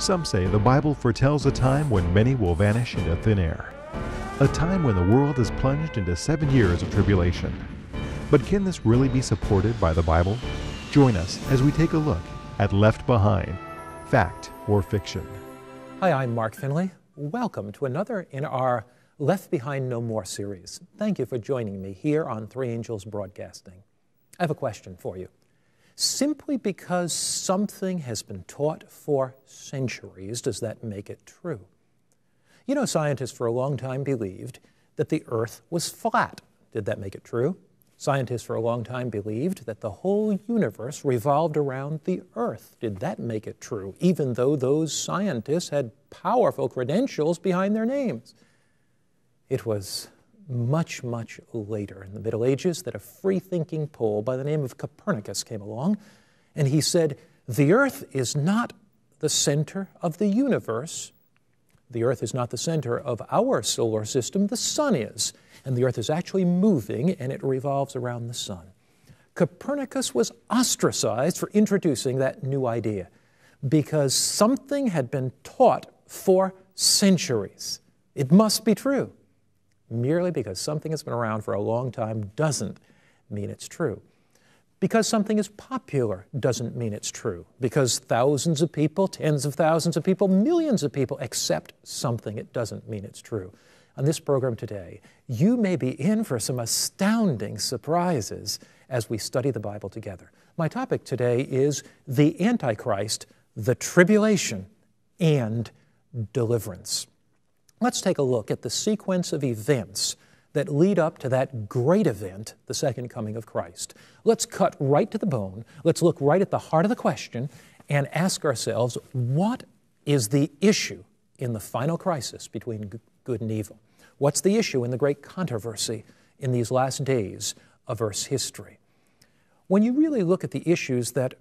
Some say the Bible foretells a time when many will vanish into thin air. A time when the world is plunged into seven years of tribulation. But can this really be supported by the Bible? Join us as we take a look at Left Behind Fact or Fiction. Hi, I'm Mark Finley. Welcome to another in our Left Behind No More series. Thank you for joining me here on Three Angels Broadcasting. I have a question for you. Simply because something has been taught for centuries, does that make it true? You know, scientists for a long time believed that the earth was flat. Did that make it true? Scientists for a long time believed that the whole universe revolved around the earth. Did that make it true, even though those scientists had powerful credentials behind their names? It was much, much later in the Middle Ages that a free thinking Pole by the name of Copernicus came along, and he said, The earth is not the center of the universe. The earth is not the center of our solar system, the sun is. And the earth is actually moving and it revolves around the sun. Copernicus was ostracized for introducing that new idea because something had been taught for centuries. It must be true merely because something has been around for a long time doesn't mean it's true. Because something is popular doesn't mean it's true. Because thousands of people, tens of thousands of people, millions of people accept something, it doesn't mean it's true. On this program today, you may be in for some astounding surprises as we study the Bible together. My topic today is the Antichrist, the tribulation, and deliverance. Let's take a look at the sequence of events that lead up to that great event, the second coming of Christ. Let's cut right to the bone. Let's look right at the heart of the question and ask ourselves what is the issue in the final crisis between good and evil? What's the issue in the great controversy in these last days of Earth's history? When you really look at the issues that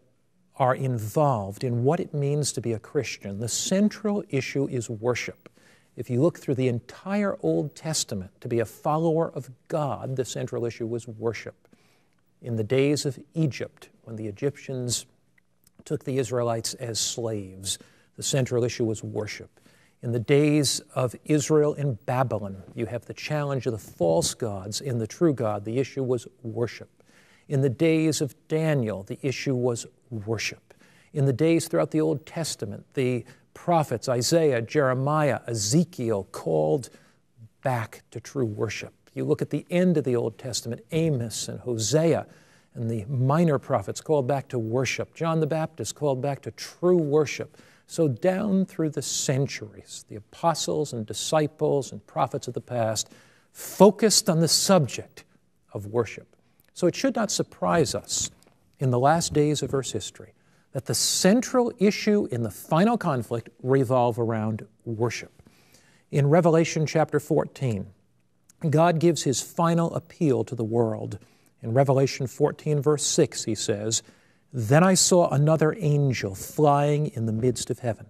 are involved in what it means to be a Christian, the central issue is worship. If you look through the entire Old Testament, to be a follower of God, the central issue was worship. In the days of Egypt, when the Egyptians took the Israelites as slaves, the central issue was worship. In the days of Israel in Babylon, you have the challenge of the false gods in the true God. The issue was worship. In the days of Daniel, the issue was worship. In the days throughout the Old Testament, the prophets, Isaiah, Jeremiah, Ezekiel, called back to true worship. You look at the end of the Old Testament, Amos and Hosea, and the minor prophets called back to worship. John the Baptist called back to true worship. So, down through the centuries, the apostles and disciples and prophets of the past focused on the subject of worship. So, it should not surprise us in the last days of Earth's history that the central issue in the final conflict revolve around worship. In Revelation chapter 14, God gives his final appeal to the world. In Revelation 14, verse 6, he says, Then I saw another angel flying in the midst of heaven,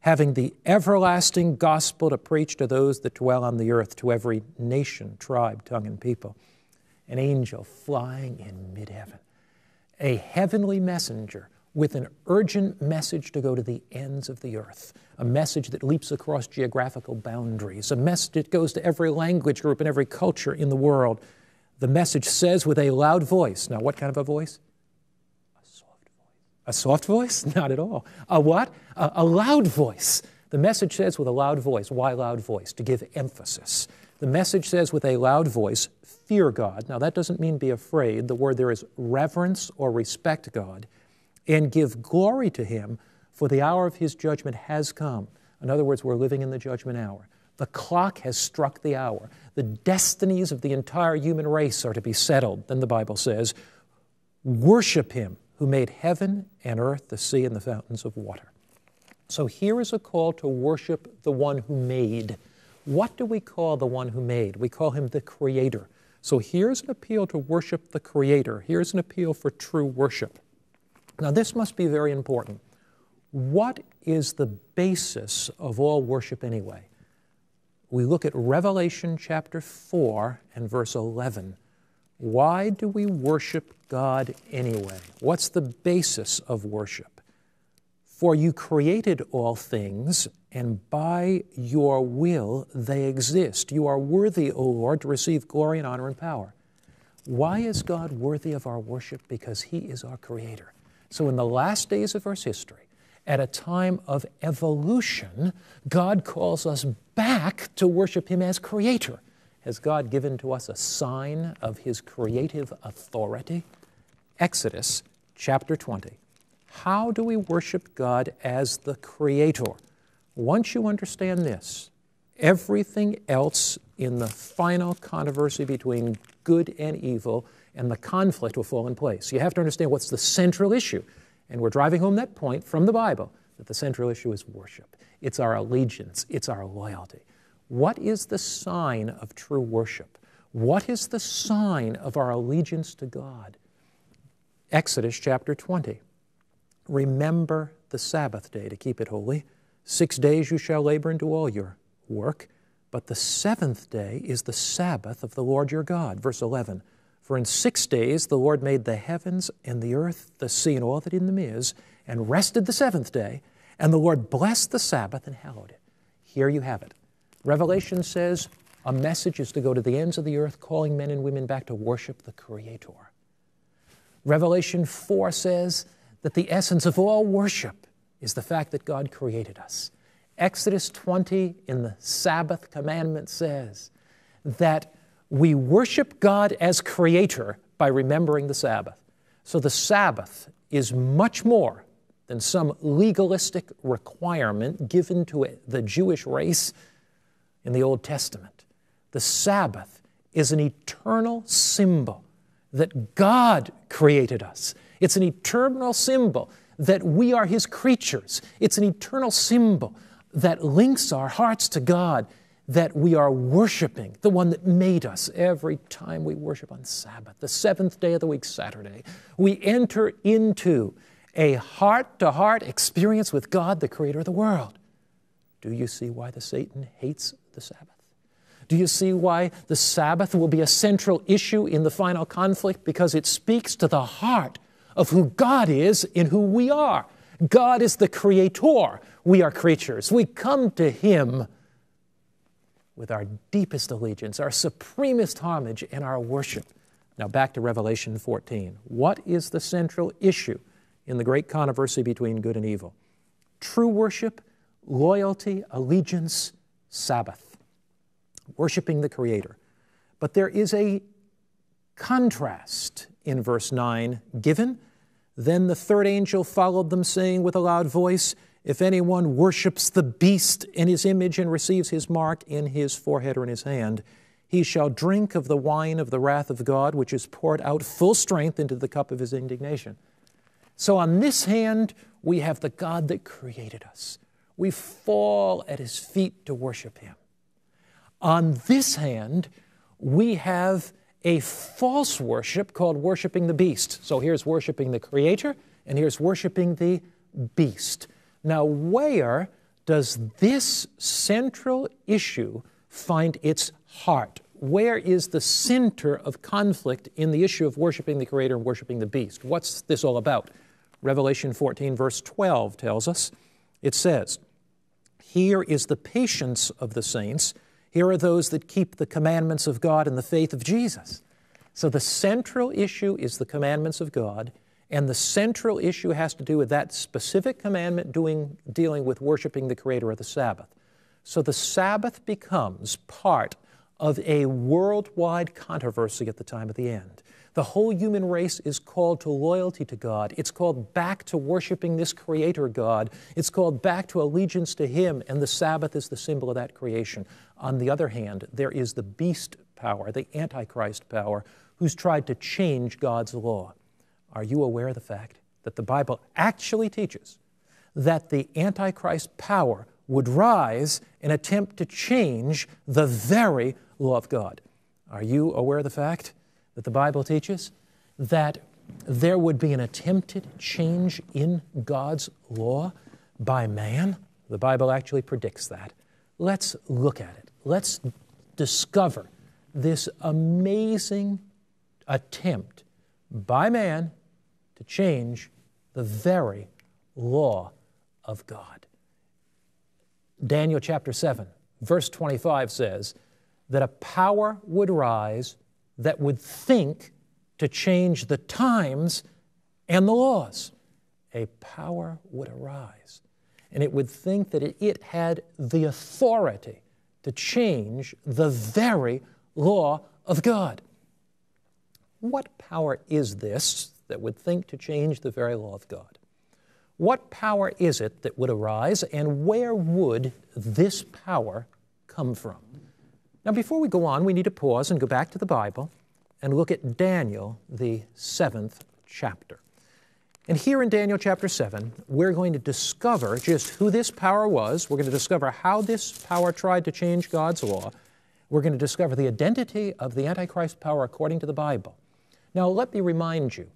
having the everlasting gospel to preach to those that dwell on the earth, to every nation, tribe, tongue, and people. An angel flying in mid heaven, a heavenly messenger with an urgent message to go to the ends of the earth, a message that leaps across geographical boundaries, a message that goes to every language group and every culture in the world. The message says with a loud voice. Now, what kind of a voice? A soft voice. A soft voice? Not at all. A what? A, a loud voice. The message says with a loud voice. Why loud voice? To give emphasis. The message says with a loud voice, fear God. Now, that doesn't mean be afraid. The word there is reverence or respect God and give glory to him, for the hour of his judgment has come. In other words, we're living in the judgment hour. The clock has struck the hour. The destinies of the entire human race are to be settled, then the Bible says. Worship him who made heaven and earth, the sea, and the fountains of water. So here is a call to worship the one who made. What do we call the one who made? We call him the Creator. So here's an appeal to worship the Creator. Here's an appeal for true worship. Now, this must be very important. What is the basis of all worship anyway? We look at Revelation chapter 4 and verse 11. Why do we worship God anyway? What's the basis of worship? For you created all things, and by your will they exist. You are worthy, O Lord, to receive glory and honor and power. Why is God worthy of our worship? Because He is our Creator. So, in the last days of Earth's history, at a time of evolution, God calls us back to worship Him as Creator. Has God given to us a sign of His creative authority? Exodus chapter 20. How do we worship God as the Creator? Once you understand this, everything else in the final controversy between good and evil and the conflict will fall in place. You have to understand what's the central issue. And we're driving home that point from the Bible that the central issue is worship. It's our allegiance, it's our loyalty. What is the sign of true worship? What is the sign of our allegiance to God? Exodus chapter 20. Remember the Sabbath day to keep it holy. Six days you shall labor and do all your work, but the seventh day is the Sabbath of the Lord your God. Verse 11 For in six days the Lord made the heavens and the earth, the sea, and all that in them is, and rested the seventh day. And the Lord blessed the Sabbath and hallowed it. Here you have it. Revelation says a message is to go to the ends of the earth, calling men and women back to worship the Creator. Revelation 4 says that the essence of all worship is the fact that God created us. Exodus 20 in the Sabbath commandment says that we worship God as creator by remembering the Sabbath. So the Sabbath is much more than some legalistic requirement given to the Jewish race in the Old Testament. The Sabbath is an eternal symbol that God created us. It's an eternal symbol that we are His creatures. It's an eternal symbol that links our hearts to God, that we are worshiping the one that made us every time we worship on Sabbath, the seventh day of the week, Saturday. We enter into a heart to heart experience with God, the creator of the world. Do you see why the Satan hates the Sabbath? Do you see why the Sabbath will be a central issue in the final conflict? Because it speaks to the heart of who God is and who we are. God is the creator. We are creatures. We come to Him with our deepest allegiance, our supremest homage, and our worship. Now, back to Revelation 14. What is the central issue in the great controversy between good and evil? True worship, loyalty, allegiance, Sabbath, worshiping the Creator. But there is a contrast in verse 9 given. Then the third angel followed them, saying with a loud voice, If anyone worships the beast in his image and receives his mark in his forehead or in his hand, he shall drink of the wine of the wrath of God, which is poured out full strength into the cup of his indignation. So on this hand, we have the God that created us. We fall at his feet to worship him. On this hand, we have a false worship called worshiping the beast. So here's worshiping the creator, and here's worshiping the beast. Now, where does this central issue find its heart? Where is the center of conflict in the issue of worshiping the creator and worshiping the beast? What's this all about? Revelation 14, verse 12 tells us it says, Here is the patience of the saints here are those that keep the commandments of God and the faith of Jesus. So the central issue is the commandments of God, and the central issue has to do with that specific commandment doing, dealing with worshiping the Creator of the Sabbath. So the Sabbath becomes part of a worldwide controversy at the time of the end. The whole human race is called to loyalty to God. It's called back to worshiping this Creator God. It's called back to allegiance to Him, and the Sabbath is the symbol of that creation. On the other hand, there is the beast power, the Antichrist power, who's tried to change God's law. Are you aware of the fact that the Bible actually teaches that the Antichrist power would rise and attempt to change the very law of God? Are you aware of the fact that the Bible teaches that there would be an attempted change in God's law by man? The Bible actually predicts that. Let's look at it. Let's discover this amazing attempt by man to change the very law of God. Daniel chapter 7, verse 25 says that a power would rise that would think to change the times and the laws. A power would arise, and it would think that it had the authority to change the very law of God. What power is this that would think to change the very law of God? What power is it that would arise, and where would this power come from? Now, before we go on, we need to pause and go back to the Bible and look at Daniel, the seventh chapter. And here in Daniel chapter 7, we're going to discover just who this power was. We're going to discover how this power tried to change God's law. We're going to discover the identity of the Antichrist power according to the Bible. Now, let me remind you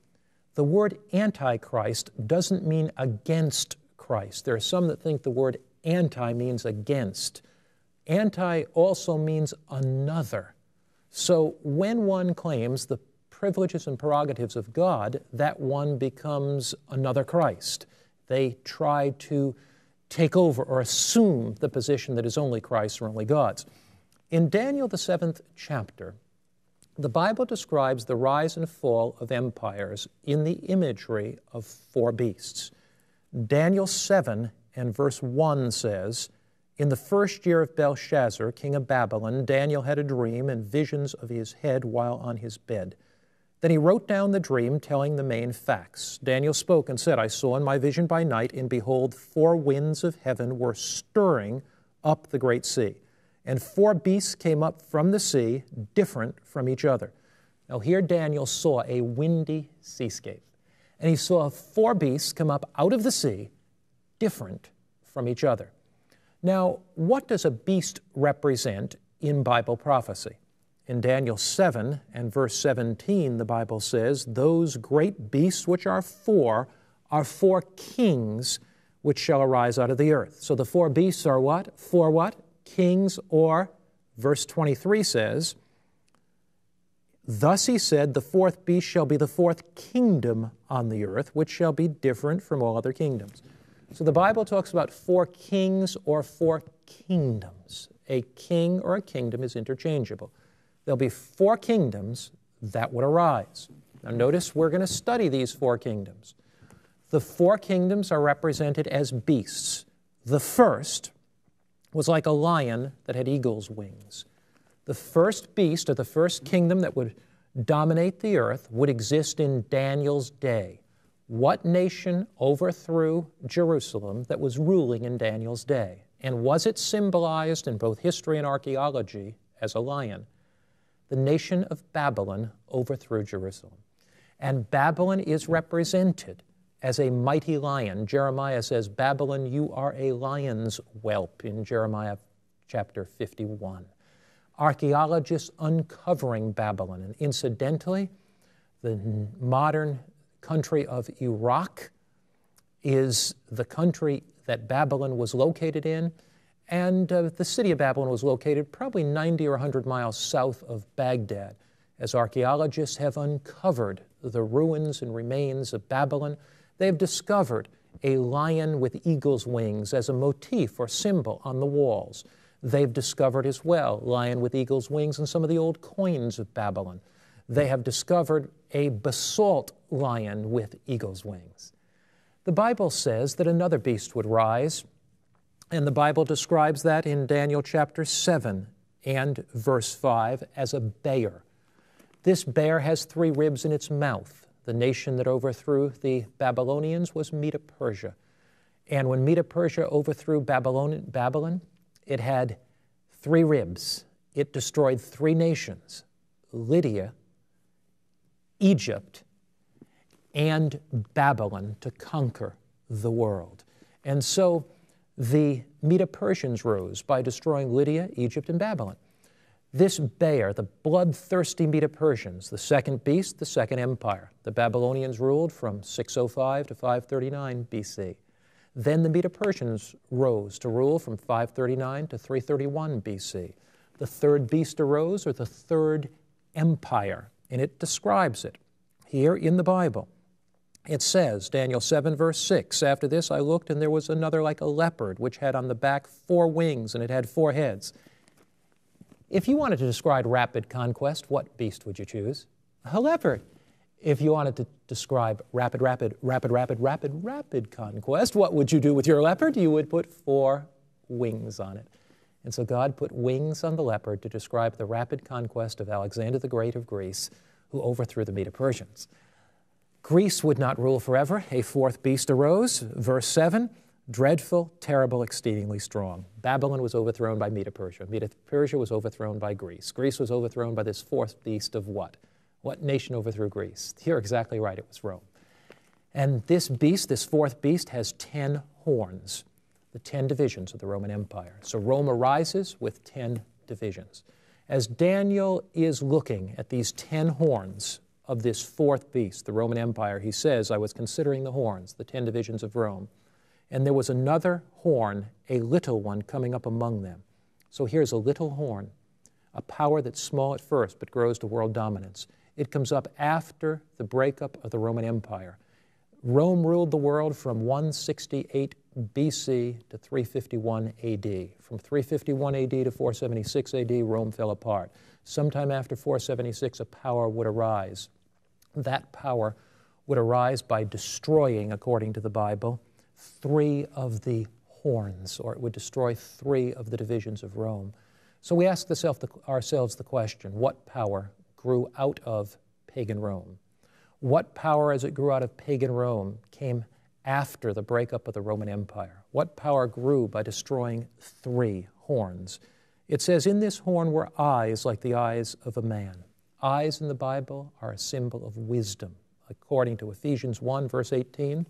the word Antichrist doesn't mean against Christ. There are some that think the word anti means against. Anti also means another. So when one claims the privileges and prerogatives of God, that one becomes another Christ. They try to take over or assume the position that is only Christ or only God's. In Daniel, the seventh chapter, the Bible describes the rise and fall of empires in the imagery of four beasts. Daniel 7 and verse 1 says, In the first year of Belshazzar, king of Babylon, Daniel had a dream and visions of his head while on his bed. Then he wrote down the dream, telling the main facts. Daniel spoke and said, I saw in my vision by night, and behold, four winds of heaven were stirring up the great sea and four beasts came up from the sea, different from each other. Now, here Daniel saw a windy seascape, and he saw four beasts come up out of the sea, different from each other. Now, what does a beast represent in Bible prophecy? In Daniel 7 and verse 17, the Bible says, Those great beasts which are four are four kings which shall arise out of the earth. So the four beasts are what? Four what? Kings, or, verse 23 says, Thus he said, The fourth beast shall be the fourth kingdom on the earth, which shall be different from all other kingdoms. So the Bible talks about four kings or four kingdoms. A king or a kingdom is interchangeable. There'll be four kingdoms that would arise. Now, notice we're going to study these four kingdoms. The four kingdoms are represented as beasts. The first was like a lion that had eagle's wings. The first beast, or the first kingdom that would dominate the earth, would exist in Daniel's day. What nation overthrew Jerusalem that was ruling in Daniel's day? And was it symbolized in both history and archaeology as a lion? The nation of Babylon overthrew Jerusalem. And Babylon is represented as a mighty lion. Jeremiah says, Babylon, you are a lion's whelp in Jeremiah chapter 51. Archaeologists uncovering Babylon. And incidentally, the modern country of Iraq is the country that Babylon was located in. And uh, the city of Babylon was located probably 90 or 100 miles south of Baghdad. As archaeologists have uncovered the ruins and remains of Babylon, they have discovered a lion with eagle's wings as a motif or symbol on the walls. They've discovered as well lion with eagle's wings in some of the old coins of Babylon. They have discovered a basalt lion with eagle's wings. The Bible says that another beast would rise, and the Bible describes that in Daniel chapter 7 and verse 5 as a bear. This bear has three ribs in its mouth. The nation that overthrew the Babylonians was Medo Persia. And when Medo Persia overthrew Babylon, Babylon, it had three ribs. It destroyed three nations Lydia, Egypt, and Babylon to conquer the world. And so the Medo Persians rose by destroying Lydia, Egypt, and Babylon. This bear, the bloodthirsty Medo Persians, the second beast, the second empire. The Babylonians ruled from 605 to 539 BC. Then the Medo Persians rose to rule from 539 to 331 BC. The third beast arose, or the third empire, and it describes it here in the Bible. It says, Daniel 7, verse 6, After this I looked, and there was another like a leopard, which had on the back four wings, and it had four heads. If you wanted to describe rapid conquest, what beast would you choose? A leopard. If you wanted to describe rapid, rapid, rapid, rapid, rapid, rapid conquest, what would you do with your leopard? You would put four wings on it. And so God put wings on the leopard to describe the rapid conquest of Alexander the Great of Greece, who overthrew the Medo Persians. Greece would not rule forever. A fourth beast arose. Verse 7 dreadful, terrible, exceedingly strong. Babylon was overthrown by Medo Persia. Medo Persia was overthrown by Greece. Greece was overthrown by this fourth beast of what? What nation overthrew Greece? You're exactly right, it was Rome. And this beast, this fourth beast, has ten horns, the ten divisions of the Roman Empire. So Rome arises with ten divisions. As Daniel is looking at these ten horns of this fourth beast, the Roman Empire, he says, I was considering the horns, the ten divisions of Rome, and there was another horn, a little one, coming up among them. So here's a little horn, a power that's small at first but grows to world dominance. It comes up after the breakup of the Roman Empire. Rome ruled the world from 168 BC to 351 AD. From 351 AD to 476 AD, Rome fell apart. Sometime after 476, a power would arise that power would arise by destroying, according to the Bible, three of the horns, or it would destroy three of the divisions of Rome. So we ask ourselves the question what power grew out of pagan Rome? What power, as it grew out of pagan Rome, came after the breakup of the Roman Empire? What power grew by destroying three horns? It says, In this horn were eyes like the eyes of a man. Eyes in the Bible are a symbol of wisdom. According to Ephesians 1, verse 18,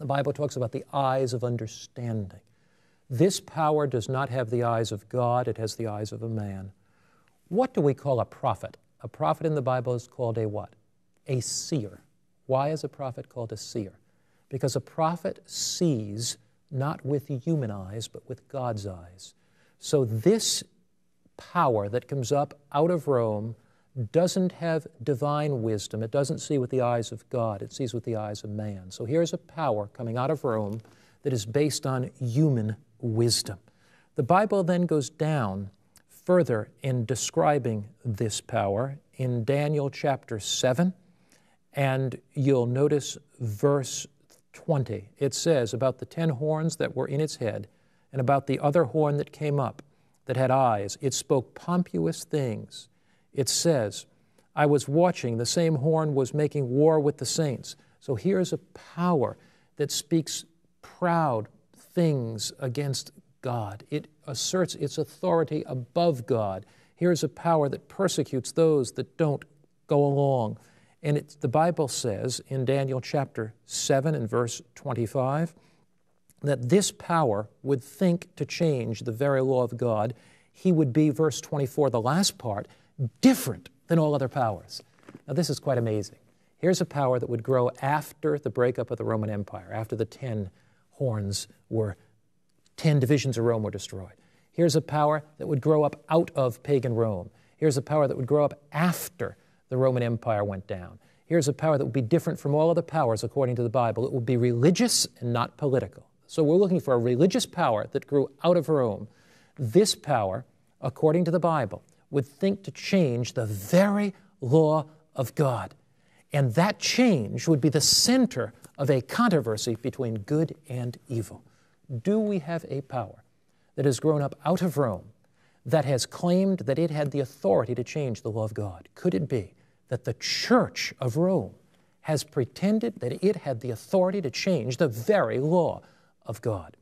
the Bible talks about the eyes of understanding. This power does not have the eyes of God, it has the eyes of a man. What do we call a prophet? A prophet in the Bible is called a what? A seer. Why is a prophet called a seer? Because a prophet sees not with human eyes, but with God's eyes. So, this power that comes up out of Rome doesn't have divine wisdom. It doesn't see with the eyes of God, it sees with the eyes of man. So here's a power coming out of Rome that is based on human wisdom. The Bible then goes down further in describing this power in Daniel chapter 7, and you'll notice verse 20. It says about the ten horns that were in its head, and about the other horn that came up that had eyes. It spoke pompous things it says, I was watching, the same horn was making war with the saints. So here's a power that speaks proud things against God. It asserts its authority above God. Here's a power that persecutes those that don't go along. And the Bible says in Daniel chapter 7 and verse 25 that this power would think to change the very law of God. He would be, verse 24, the last part, different than all other powers. Now, this is quite amazing. Here's a power that would grow after the breakup of the Roman Empire, after the ten horns were, ten divisions of Rome were destroyed. Here's a power that would grow up out of pagan Rome. Here's a power that would grow up after the Roman Empire went down. Here's a power that would be different from all other powers according to the Bible. It would be religious and not political. So we're looking for a religious power that grew out of Rome. This power, according to the Bible, would think to change the very law of God. And that change would be the center of a controversy between good and evil. Do we have a power that has grown up out of Rome that has claimed that it had the authority to change the law of God? Could it be that the Church of Rome has pretended that it had the authority to change the very law of God?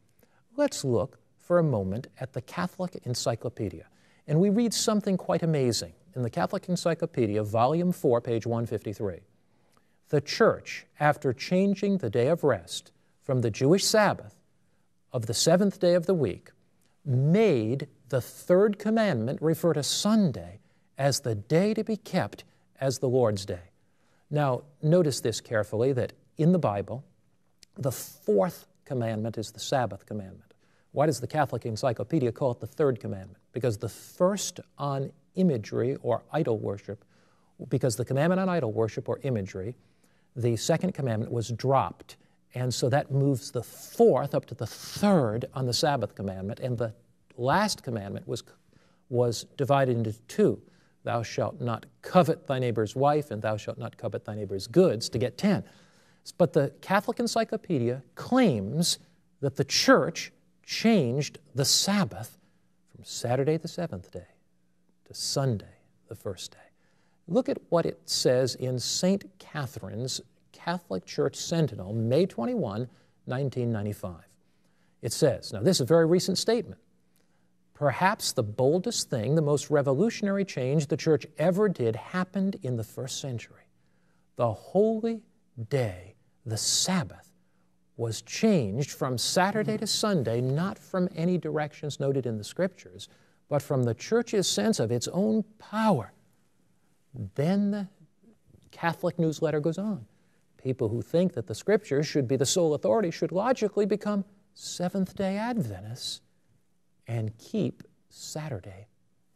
Let's look for a moment at the Catholic Encyclopedia. And we read something quite amazing in the Catholic Encyclopedia, Volume 4, page 153. The Church, after changing the day of rest from the Jewish Sabbath of the seventh day of the week, made the third commandment refer to Sunday as the day to be kept as the Lord's Day. Now, notice this carefully that in the Bible, the fourth commandment is the Sabbath commandment. Why does the Catholic Encyclopedia call it the third commandment? Because the first on imagery or idol worship, because the commandment on idol worship or imagery, the second commandment was dropped. And so that moves the fourth up to the third on the Sabbath commandment. And the last commandment was, was divided into two Thou shalt not covet thy neighbor's wife, and thou shalt not covet thy neighbor's goods, to get 10. But the Catholic Encyclopedia claims that the church changed the Sabbath from Saturday, the seventh day, to Sunday, the first day. Look at what it says in St. Catherine's Catholic Church Sentinel, May 21, 1995. It says, now this is a very recent statement. Perhaps the boldest thing, the most revolutionary change the church ever did happened in the first century. The holy day, the Sabbath, was changed from Saturday to Sunday, not from any directions noted in the scriptures, but from the church's sense of its own power. Then the Catholic newsletter goes on. People who think that the scriptures should be the sole authority should logically become Seventh day Adventists and keep Saturday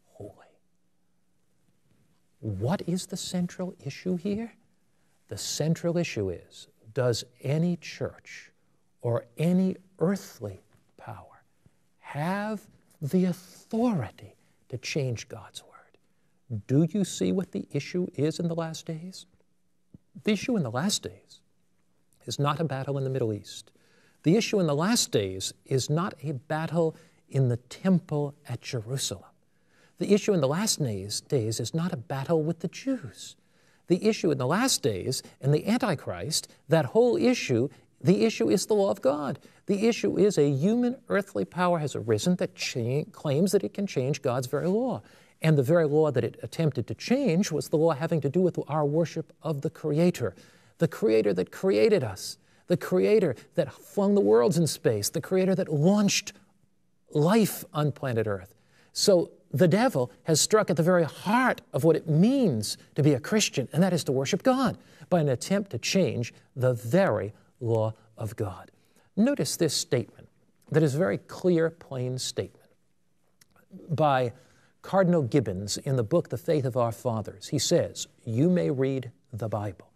holy. What is the central issue here? The central issue is does any church or any earthly power have the authority to change God's word? Do you see what the issue is in the last days? The issue in the last days is not a battle in the Middle East. The issue in the last days is not a battle in the temple at Jerusalem. The issue in the last days, is not a battle with the Jews. The issue in the last days and the Antichrist, that whole issue, the issue is the law of God. The issue is a human earthly power has arisen that cha- claims that it can change God's very law. And the very law that it attempted to change was the law having to do with our worship of the Creator, the Creator that created us, the Creator that flung the worlds in space, the Creator that launched life on planet Earth. So the devil has struck at the very heart of what it means to be a Christian, and that is to worship God by an attempt to change the very law of God. Notice this statement that is a very clear, plain statement by Cardinal Gibbons in the book The Faith of Our Fathers. He says, You may read the Bible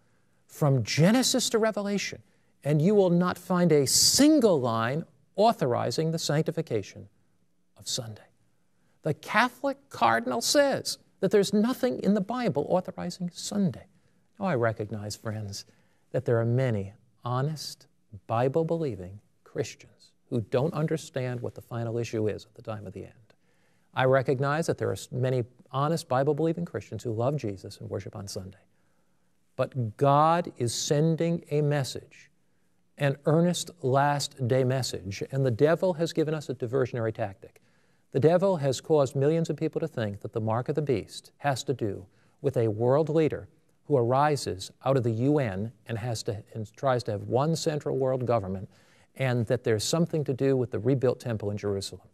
from Genesis to Revelation, and you will not find a single line authorizing the sanctification of Sunday. The Catholic cardinal says that there's nothing in the Bible authorizing Sunday. Now, I recognize, friends, that there are many honest, Bible believing Christians who don't understand what the final issue is at the time of the end. I recognize that there are many honest, Bible believing Christians who love Jesus and worship on Sunday. But God is sending a message an earnest last day message, and the devil has given us a diversionary tactic. The devil has caused millions of people to think that the mark of the beast has to do with a world leader who arises out of the UN and, has to, and tries to have one central world government, and that there's something to do with the rebuilt temple in Jerusalem.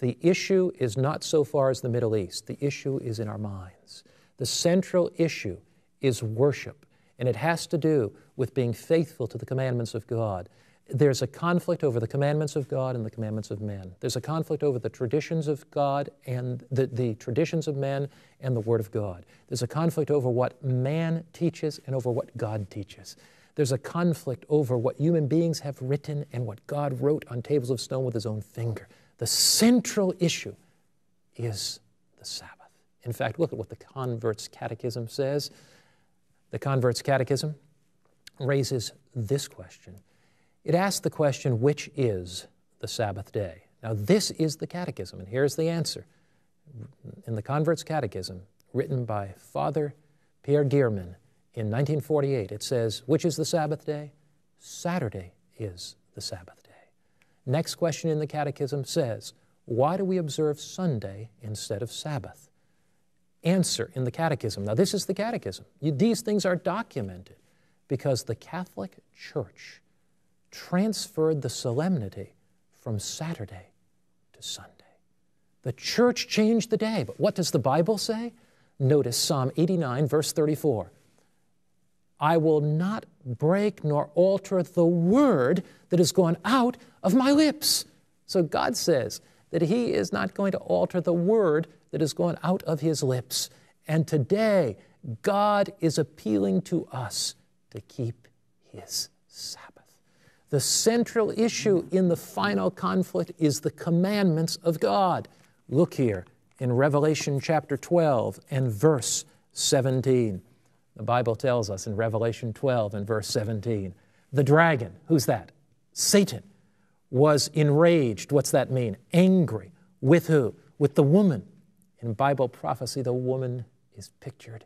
The issue is not so far as the Middle East, the issue is in our minds. The central issue is worship. And it has to do with being faithful to the commandments of God. There's a conflict over the commandments of God and the commandments of men. There's a conflict over the traditions of God and the, the traditions of men and the Word of God. There's a conflict over what man teaches and over what God teaches. There's a conflict over what human beings have written and what God wrote on tables of stone with his own finger. The central issue is the Sabbath. In fact, look at what the Converts Catechism says. The Convert's Catechism raises this question. It asks the question, which is the Sabbath day? Now, this is the Catechism, and here's the answer. In the Convert's Catechism, written by Father Peter Geiermann in 1948, it says, Which is the Sabbath day? Saturday is the Sabbath day. Next question in the Catechism says, Why do we observe Sunday instead of Sabbath? answer in the Catechism. Now, this is the Catechism. You, these things are documented because the Catholic Church transferred the solemnity from Saturday to Sunday. The church changed the day, but what does the Bible say? Notice Psalm 89, verse 34. I will not break nor alter the word that has gone out of my lips. So God says that He is not going to alter the word that has gone out of his lips. And today, God is appealing to us to keep his Sabbath. The central issue in the final conflict is the commandments of God. Look here in Revelation chapter 12 and verse 17. The Bible tells us in Revelation 12 and verse 17 the dragon, who's that? Satan, was enraged. What's that mean? Angry. With who? With the woman. In Bible prophecy, the woman is pictured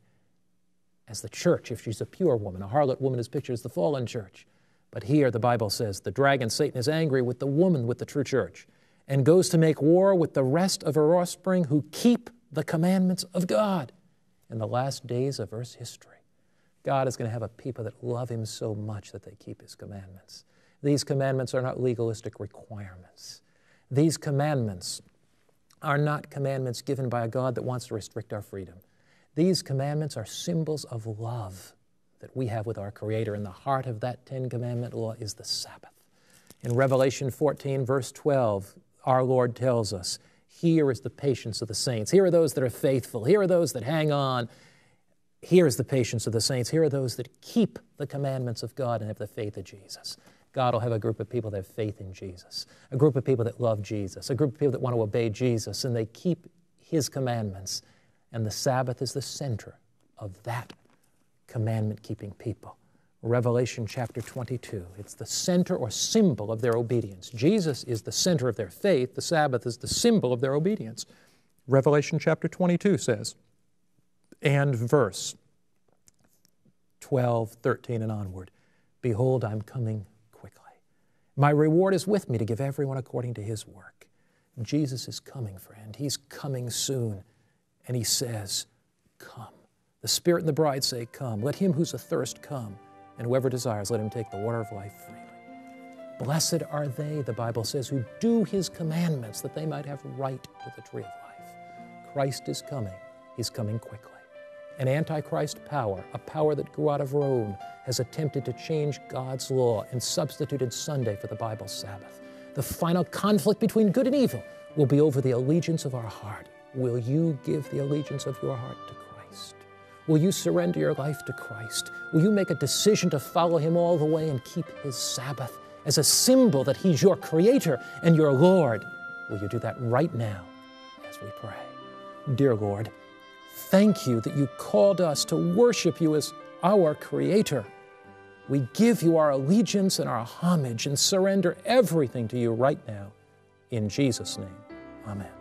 as the church, if she's a pure woman. A harlot woman is pictured as the fallen church. But here the Bible says the dragon, Satan, is angry with the woman, with the true church, and goes to make war with the rest of her offspring who keep the commandments of God. In the last days of Earth's history, God is going to have a people that love Him so much that they keep His commandments. These commandments are not legalistic requirements. These commandments are not commandments given by a God that wants to restrict our freedom. These commandments are symbols of love that we have with our Creator. And the heart of that Ten Commandment law is the Sabbath. In Revelation 14, verse 12, our Lord tells us, Here is the patience of the saints. Here are those that are faithful. Here are those that hang on. Here is the patience of the saints. Here are those that keep the commandments of God and have the faith of Jesus. God will have a group of people that have faith in Jesus, a group of people that love Jesus, a group of people that want to obey Jesus, and they keep His commandments. And the Sabbath is the center of that commandment keeping people. Revelation chapter 22. It's the center or symbol of their obedience. Jesus is the center of their faith, the Sabbath is the symbol of their obedience. Revelation chapter 22 says, and verse 12, 13, and onward Behold, I'm coming quickly. My reward is with me to give everyone according to his work. Jesus is coming, friend. He's coming soon. And he says, Come. The Spirit and the bride say, Come. Let him who's athirst come, and whoever desires, let him take the water of life freely. Blessed are they, the Bible says, who do his commandments, that they might have right to the tree of life. Christ is coming. He's coming quickly. An antichrist power, a power that grew out of Rome, has attempted to change God's law and substituted Sunday for the Bible Sabbath. The final conflict between good and evil will be over the allegiance of our heart. Will you give the allegiance of your heart to Christ? Will you surrender your life to Christ? Will you make a decision to follow Him all the way and keep His Sabbath as a symbol that He's your Creator and your Lord? Will you do that right now as we pray? Dear Lord, thank you that you called us to worship you as our Creator. We give you our allegiance and our homage and surrender everything to you right now. In Jesus' name, amen.